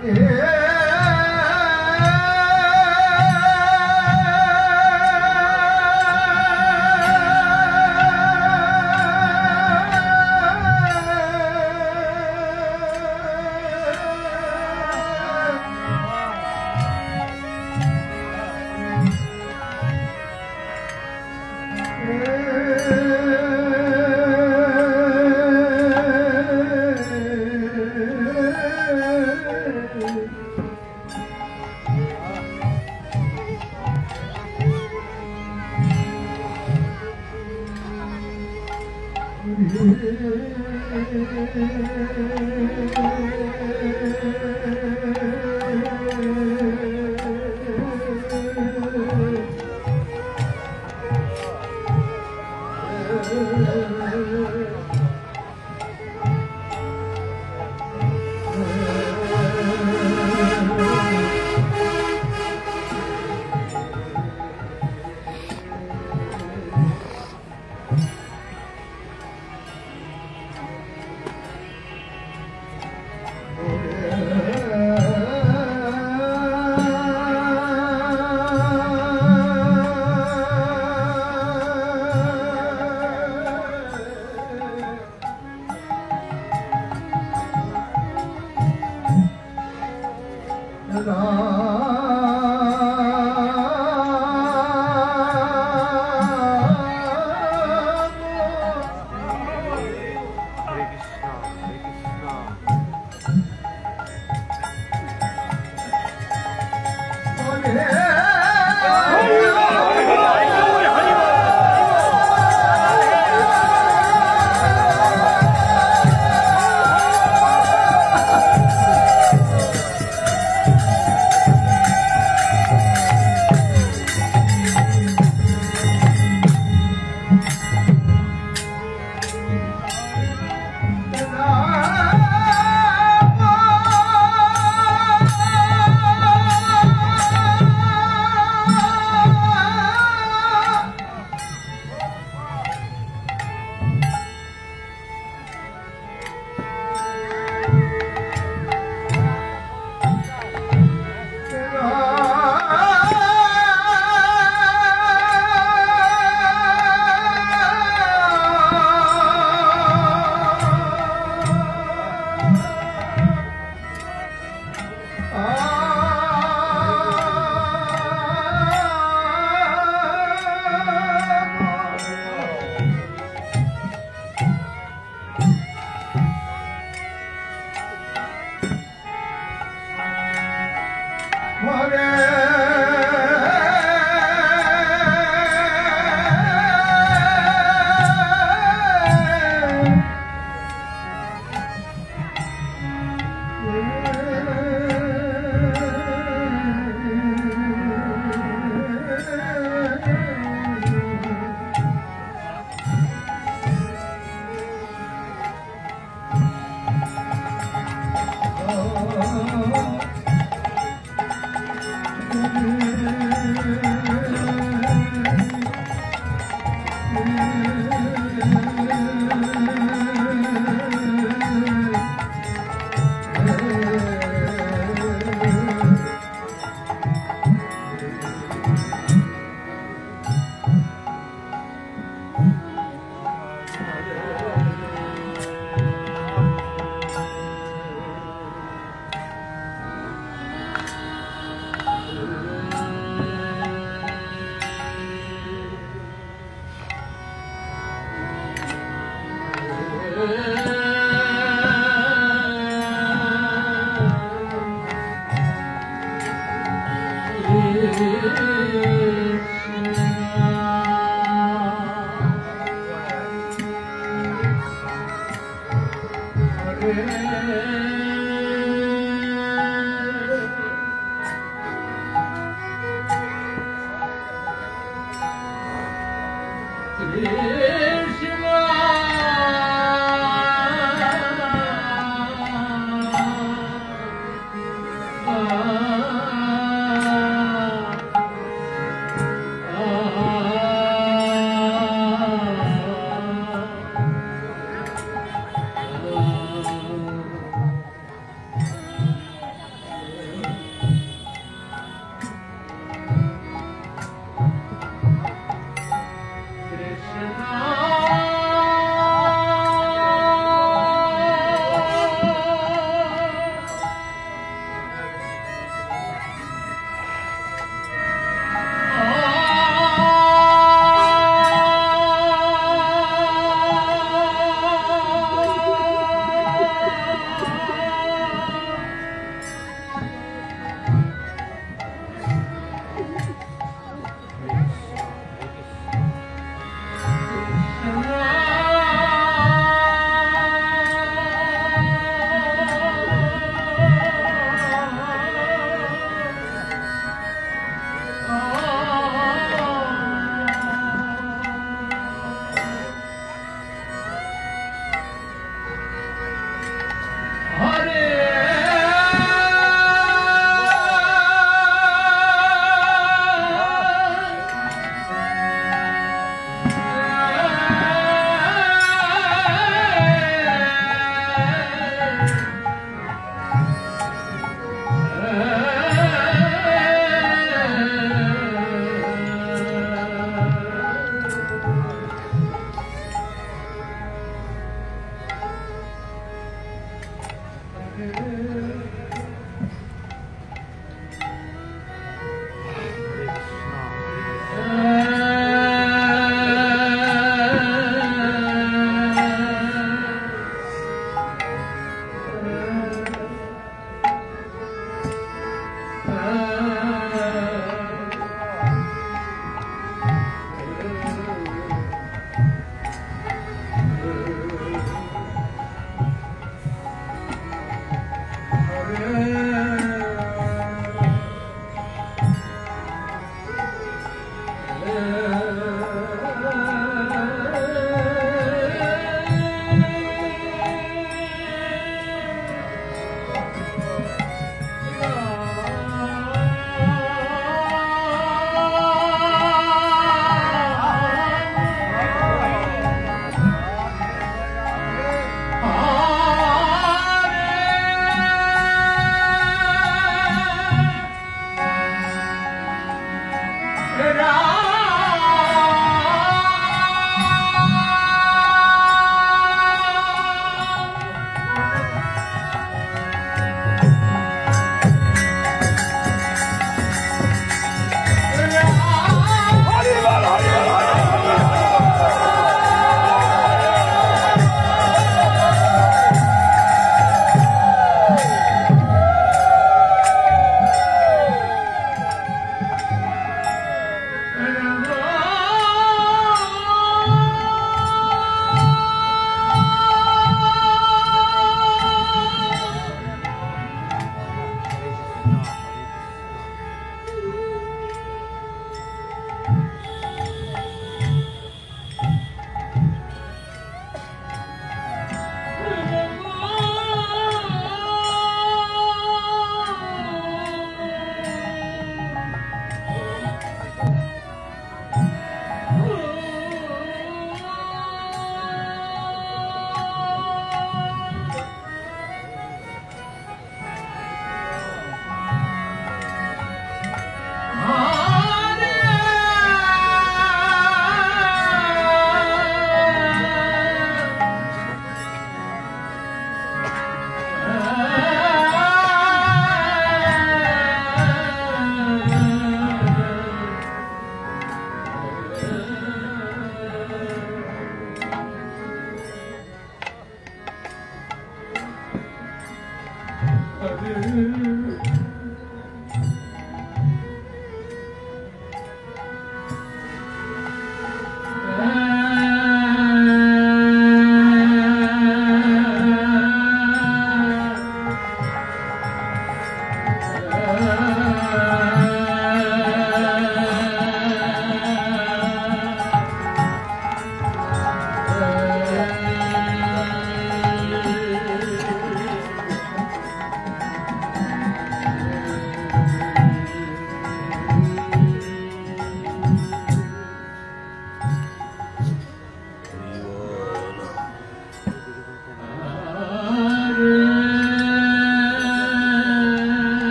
Guerreiro! 나. Oh. रा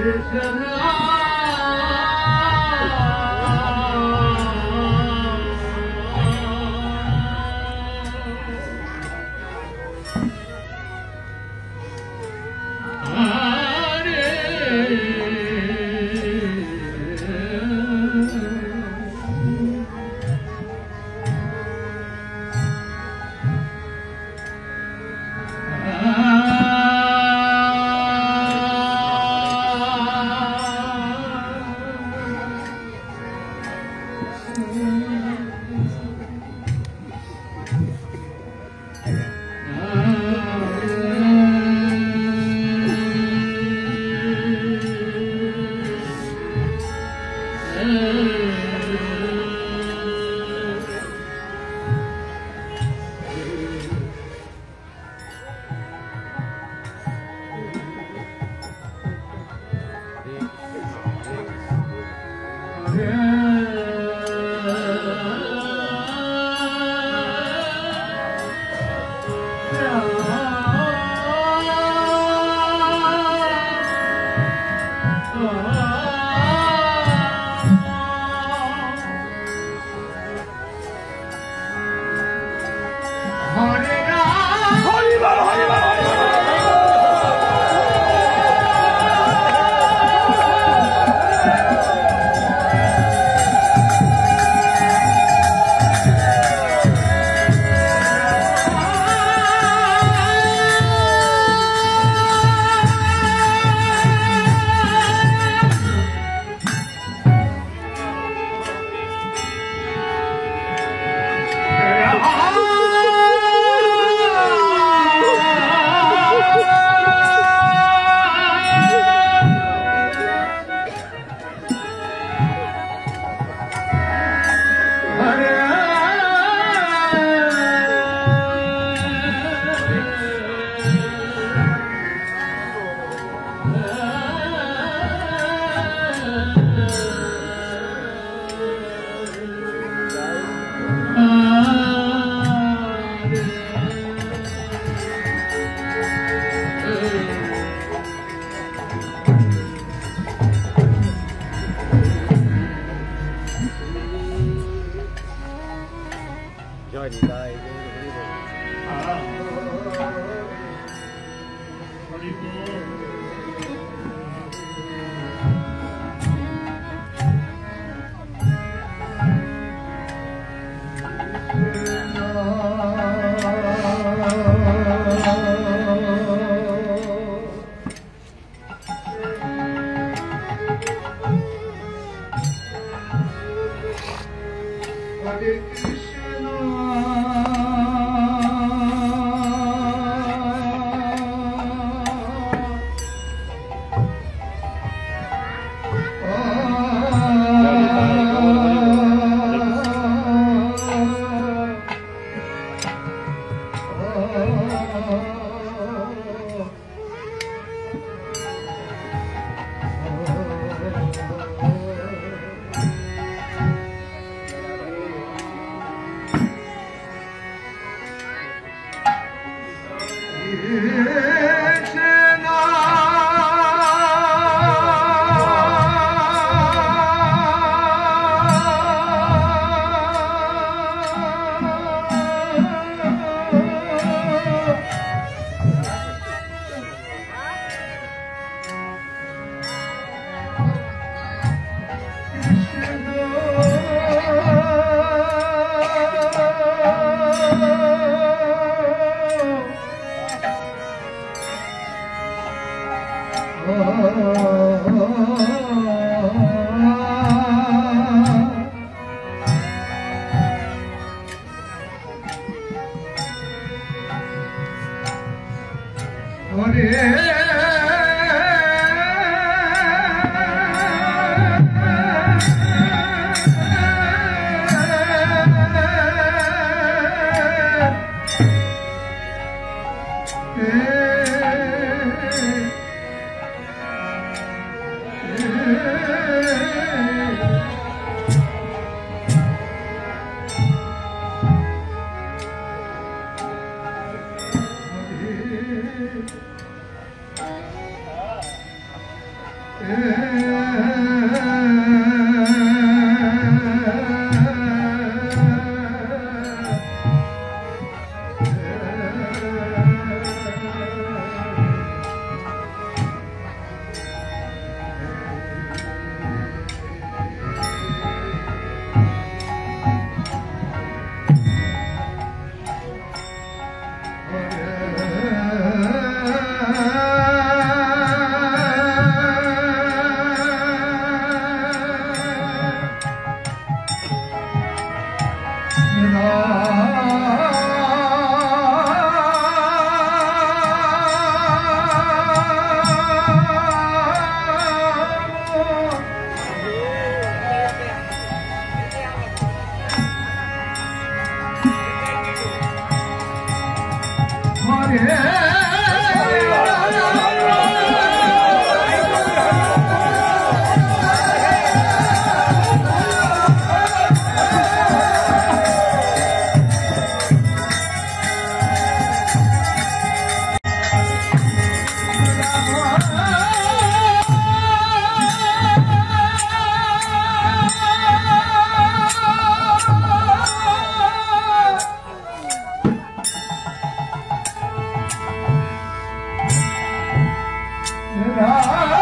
Yes. Yeah.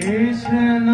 Krishna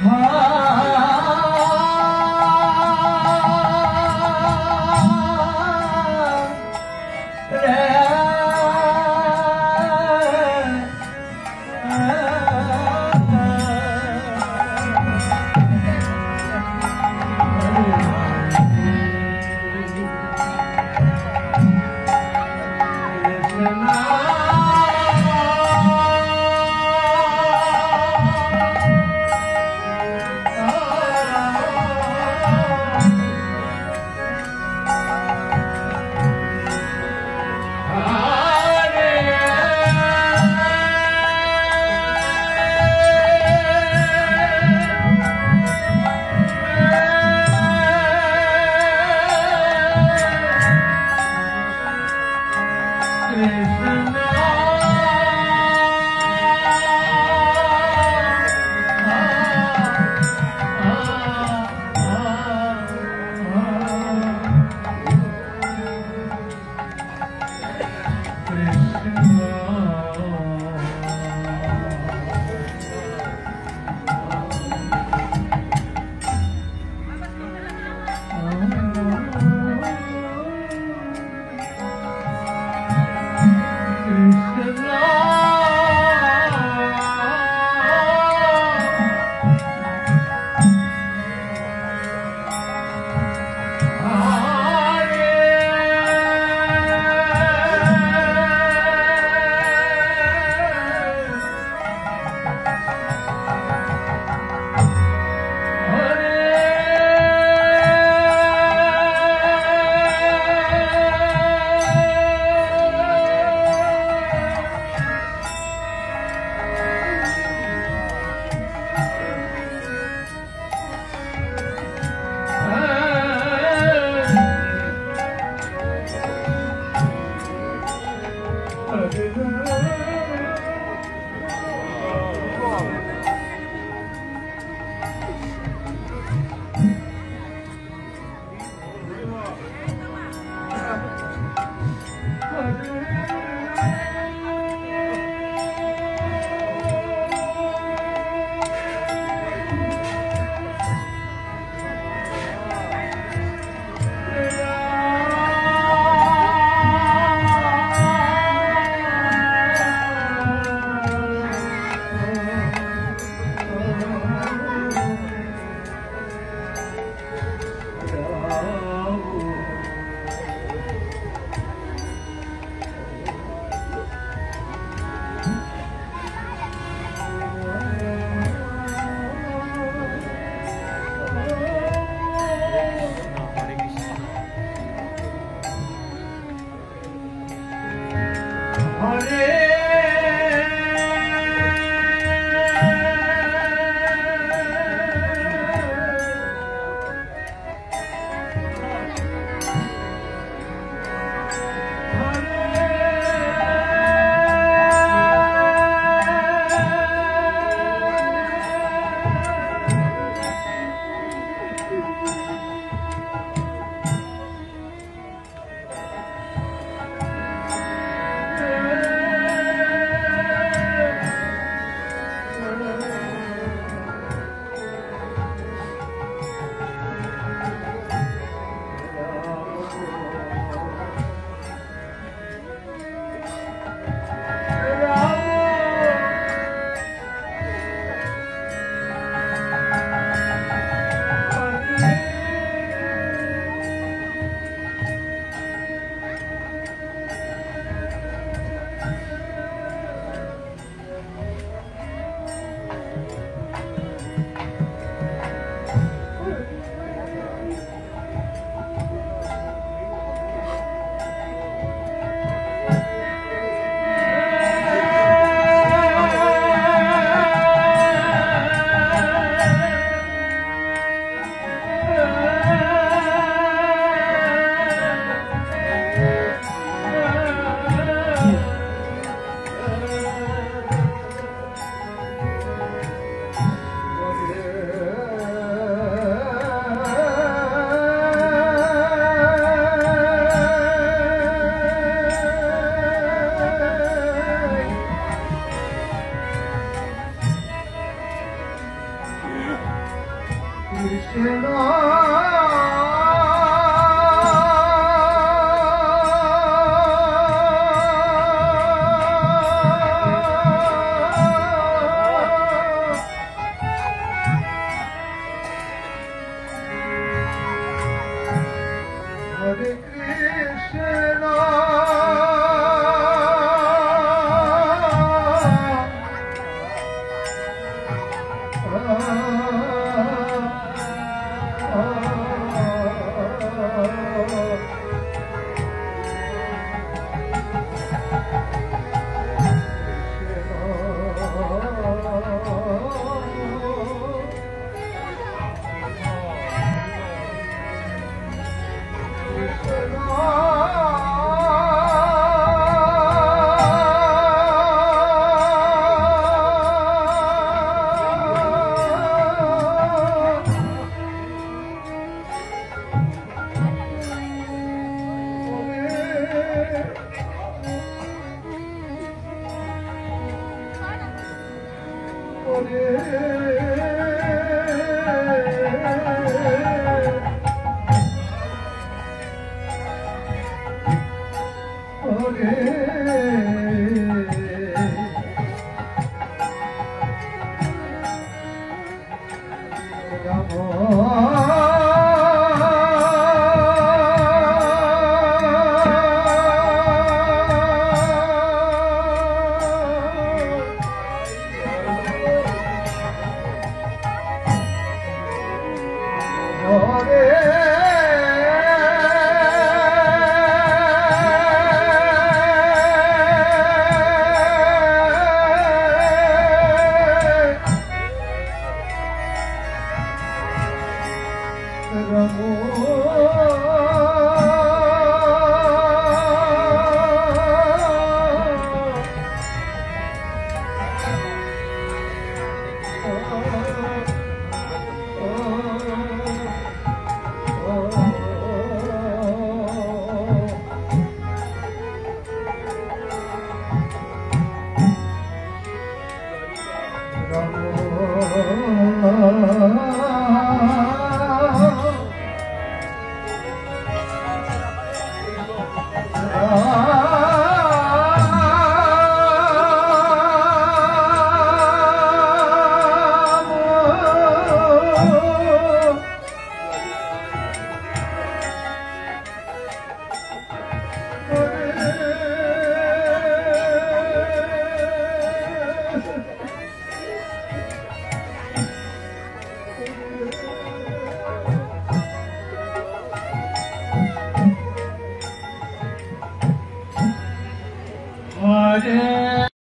Ah.